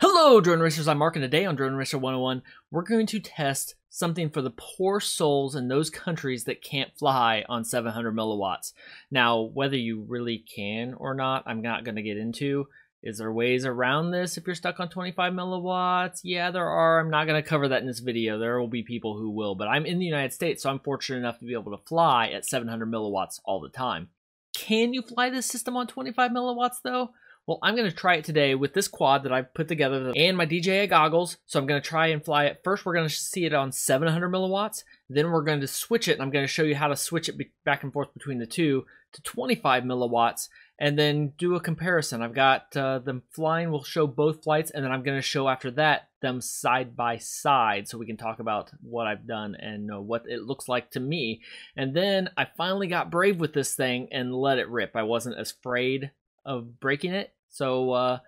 Hello, Drone Racers. I'm Mark, and today on Drone Racer 101, we're going to test something for the poor souls in those countries that can't fly on 700 milliwatts. Now, whether you really can or not, I'm not going to get into. Is there ways around this if you're stuck on 25 milliwatts? Yeah, there are. I'm not going to cover that in this video. There will be people who will, but I'm in the United States, so I'm fortunate enough to be able to fly at 700 milliwatts all the time. Can you fly this system on 25 milliwatts though? Well, I'm going to try it today with this quad that I've put together and my DJI goggles. So I'm going to try and fly it. First, we're going to see it on 700 milliwatts. Then we're going to switch it, and I'm going to show you how to switch it back and forth between the two to 25 milliwatts, and then do a comparison. I've got uh, them flying. We'll show both flights, and then I'm going to show after that them side by side, so we can talk about what I've done and what it looks like to me. And then I finally got brave with this thing and let it rip. I wasn't as afraid of breaking it so uh,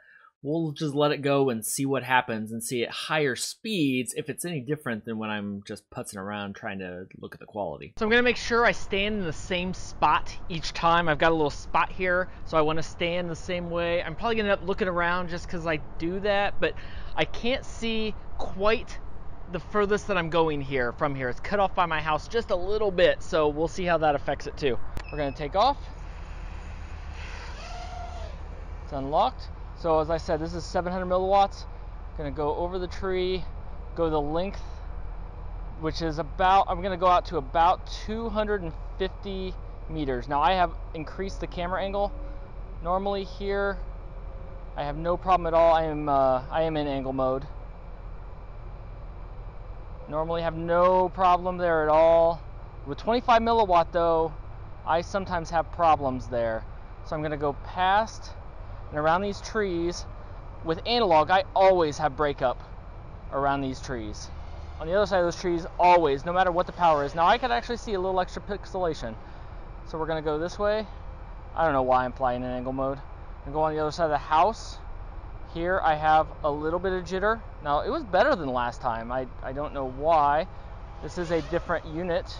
we'll just let it go and see what happens and see at higher speeds if it's any different than when I'm just putzing around trying to look at the quality. So I'm gonna make sure I stand in the same spot each time. I've got a little spot here, so I wanna stand the same way. I'm probably gonna end up looking around just because I do that, but I can't see quite the furthest that I'm going here from here. It's cut off by my house just a little bit, so we'll see how that affects it too. We're gonna take off. It's unlocked. So as I said, this is 700 milliwatts. Gonna go over the tree, go the length, which is about, I'm gonna go out to about 250 meters. Now I have increased the camera angle. Normally here, I have no problem at all. I am, uh, I am in angle mode. Normally have no problem there at all. With 25 milliwatt though, I sometimes have problems there. So I'm gonna go past and around these trees. With analog, I always have breakup around these trees. On the other side of those trees, always, no matter what the power is. Now I could actually see a little extra pixelation. So we're gonna go this way. I don't know why I'm flying in angle mode. And go on the other side of the house. Here I have a little bit of jitter. Now it was better than last time. I, I don't know why. This is a different unit.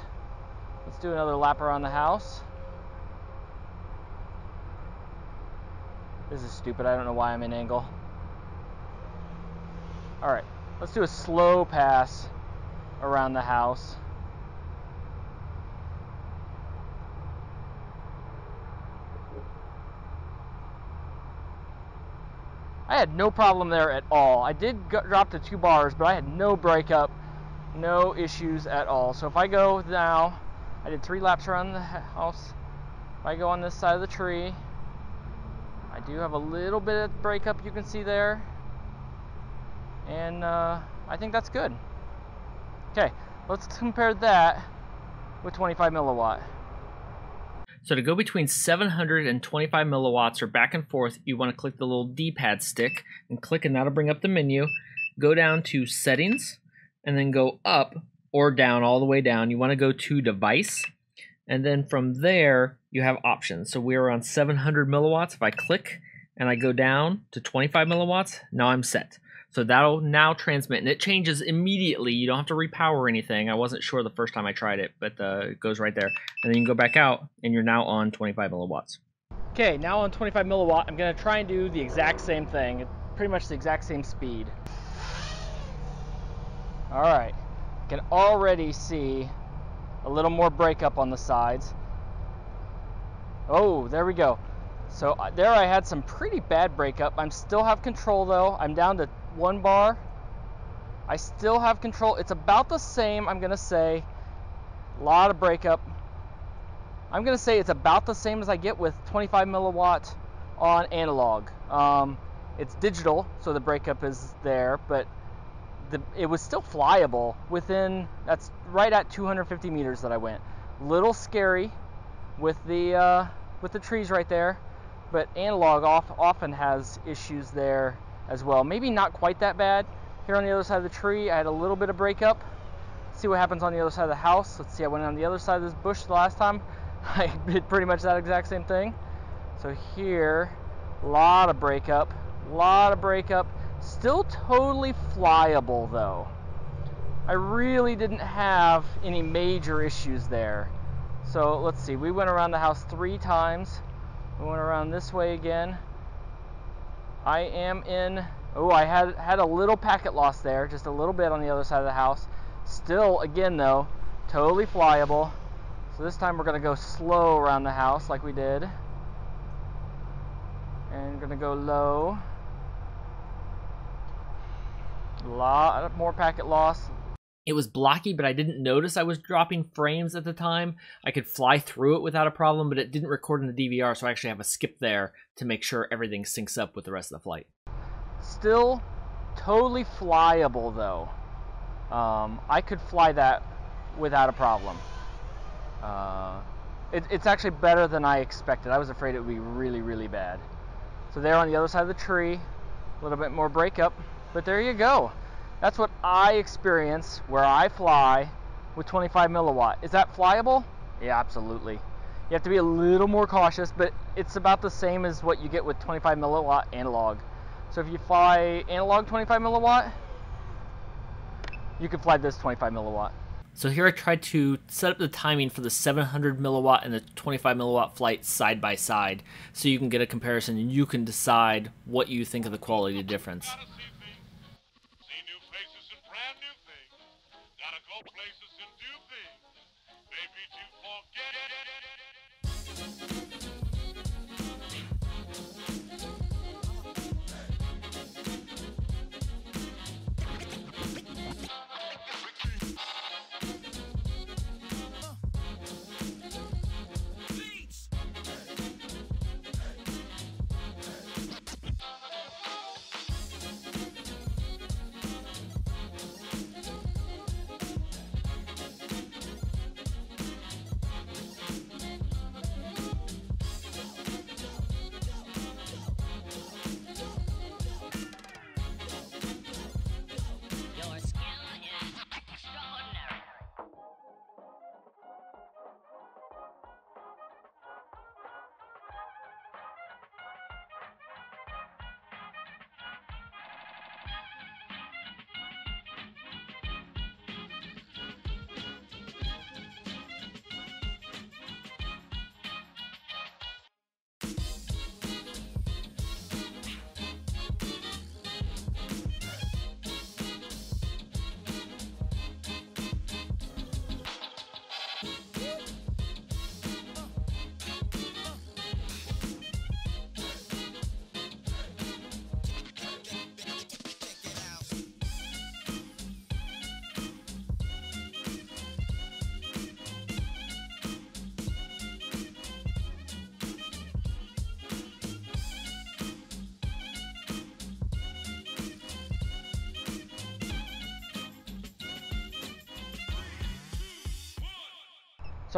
Let's do another lap around the house. This is stupid. I don't know why I'm in angle. Alright, let's do a slow pass around the house. I had no problem there at all. I did drop to two bars, but I had no breakup, no issues at all. So if I go now, I did three laps around the house. If I go on this side of the tree, I do have a little bit of breakup you can see there. And uh, I think that's good. Okay, let's compare that with 25 milliwatt. So to go between 700 and 25 milliwatts or back and forth, you want to click the little D-pad stick and click and that'll bring up the menu. Go down to settings and then go up or down all the way down. You want to go to device and then from there, you have options. So we're on 700 milliwatts. If I click and I go down to 25 milliwatts, now I'm set. So that'll now transmit, and it changes immediately. You don't have to repower anything. I wasn't sure the first time I tried it, but uh, it goes right there. And then you can go back out, and you're now on 25 milliwatts. Okay, now on 25 milliwatt, I'm going to try and do the exact same thing. Pretty much the exact same speed. All right, can already see a little more breakup on the sides. Oh, there we go. So uh, there I had some pretty bad breakup. I still have control though. I'm down to one bar. I still have control. It's about the same, I'm gonna say. A lot of breakup. I'm gonna say it's about the same as I get with 25 milliwatt on analog. Um, it's digital, so the breakup is there, but the, it was still flyable within that's right at 250 meters that I went. Little scary with the uh, with the trees right there, but analog off, often has issues there as well. Maybe not quite that bad. Here on the other side of the tree, I had a little bit of breakup. see what happens on the other side of the house. Let's see. I went on the other side of this bush the last time. I did pretty much that exact same thing. So here, a lot of breakup, a lot of breakup Still totally flyable though. I really didn't have any major issues there. So let's see, we went around the house three times. We went around this way again. I am in Oh, I had had a little packet loss there, just a little bit on the other side of the house. Still, again though, totally flyable. So this time we're gonna go slow around the house like we did. And gonna go low. A lot more packet loss. It was blocky, but I didn't notice I was dropping frames at the time. I could fly through it without a problem, but it didn't record in the DVR, so I actually have a skip there to make sure everything syncs up with the rest of the flight. Still totally flyable though. Um, I could fly that without a problem. Uh, it, it's actually better than I expected. I was afraid it would be really, really bad. So there on the other side of the tree, a little bit more breakup, but there you go. That's what I experience where I fly with 25 milliwatt. Is that flyable? Yeah, absolutely. You have to be a little more cautious, but it's about the same as what you get with 25 milliwatt analog. So if you fly analog 25 milliwatt, you can fly this 25 milliwatt. So here I tried to set up the timing for the 700 milliwatt and the 25 milliwatt flight side by side so you can get a comparison and you can decide what you think of the quality difference. All.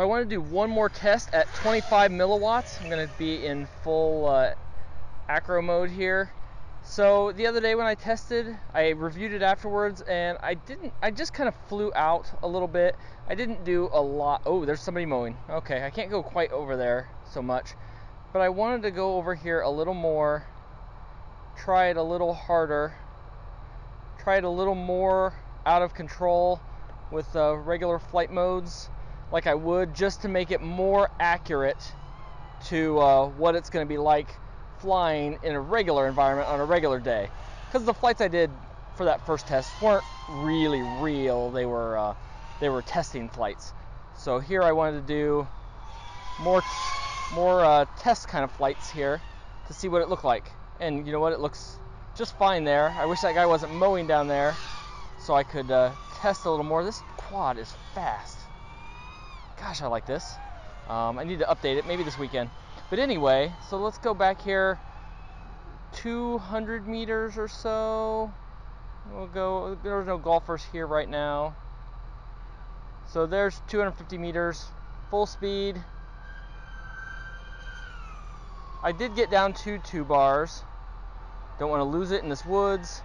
So I want to do one more test at 25 milliwatts. I'm going to be in full uh, acro mode here. So the other day when I tested, I reviewed it afterwards and I didn't, I just kind of flew out a little bit. I didn't do a lot. Oh, there's somebody mowing. Okay, I can't go quite over there so much. But I wanted to go over here a little more, try it a little harder, try it a little more out of control with uh, regular flight modes like I would just to make it more accurate to uh, what it's going to be like flying in a regular environment on a regular day. Because the flights I did for that first test weren't really real. They were uh, they were testing flights. So here I wanted to do more more uh, test kind of flights here to see what it looked like. And you know what? It looks just fine there. I wish that guy wasn't mowing down there so I could uh, test a little more. This quad is fast. Gosh, I like this. Um, I need to update it, maybe this weekend. But anyway, so let's go back here 200 meters or so. We'll go, there's no golfers here right now. So there's 250 meters, full speed. I did get down to two bars. Don't want to lose it in this woods,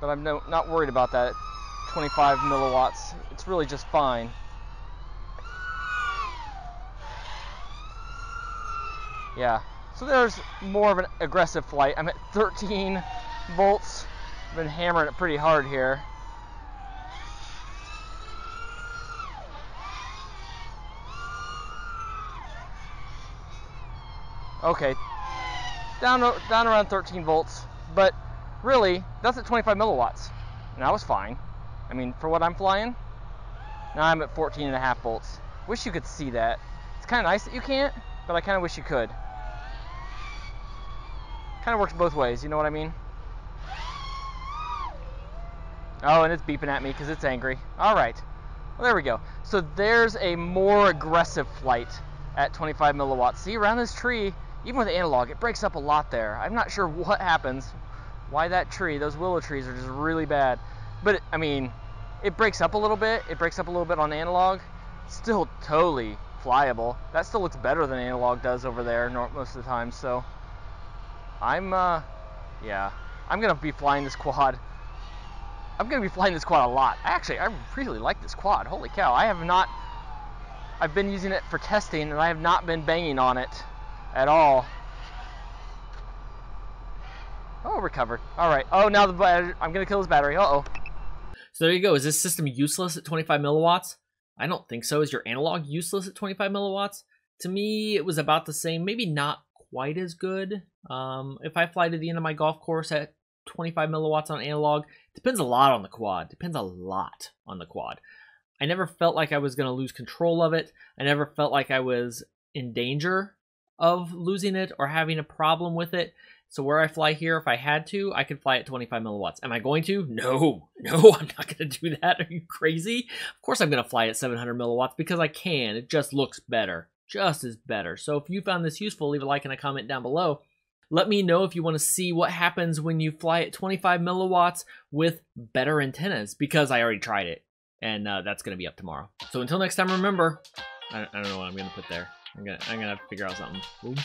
but I'm no, not worried about that. 25 milliwatts, it's really just fine. Yeah. So there's more of an aggressive flight. I'm at 13 volts. I've been hammering it pretty hard here. Okay. Down down around 13 volts, but really, that's at 25 milliwatts. And I was fine. I mean, for what I'm flying, now I'm at 14 and a half volts. Wish you could see that. It's kind of nice that you can't, but I kind of wish you could. Kind of works both ways, you know what I mean? Oh, and it's beeping at me because it's angry. All right. Well, there we go. So there's a more aggressive flight at 25 milliwatts. See, around this tree, even with analog, it breaks up a lot there. I'm not sure what happens, why that tree, those willow trees are just really bad. But, it, I mean, it breaks up a little bit. It breaks up a little bit on analog. Still totally flyable. That still looks better than analog does over there most of the time. So, I'm, uh, yeah, I'm going to be flying this quad I'm going to be flying this quad a lot. Actually, I really like this quad. Holy cow. I have not, I've been using it for testing and I have not been banging on it at all. Oh, recovered. All right. Oh, now the battery, I'm going to kill his battery. Uh-oh. So there you go. Is this system useless at 25 milliwatts? I don't think so. Is your analog useless at 25 milliwatts? To me, it was about the same. Maybe not quite as good. Um, if I fly to the end of my golf course at 25 milliwatts on analog. Depends a lot on the quad. Depends a lot on the quad. I never felt like I was going to lose control of it. I never felt like I was in danger of losing it or having a problem with it. So where I fly here, if I had to, I could fly at 25 milliwatts. Am I going to? No, no, I'm not going to do that. Are you crazy? Of course I'm going to fly at 700 milliwatts because I can. It just looks better. Just as better. So if you found this useful, leave a like and a comment down below. Let me know if you want to see what happens when you fly at 25 milliwatts with better antennas because I already tried it and uh, that's going to be up tomorrow. So until next time, remember, I, I don't know what I'm going to put there. I'm going to I'm gonna have to figure out something. Oops.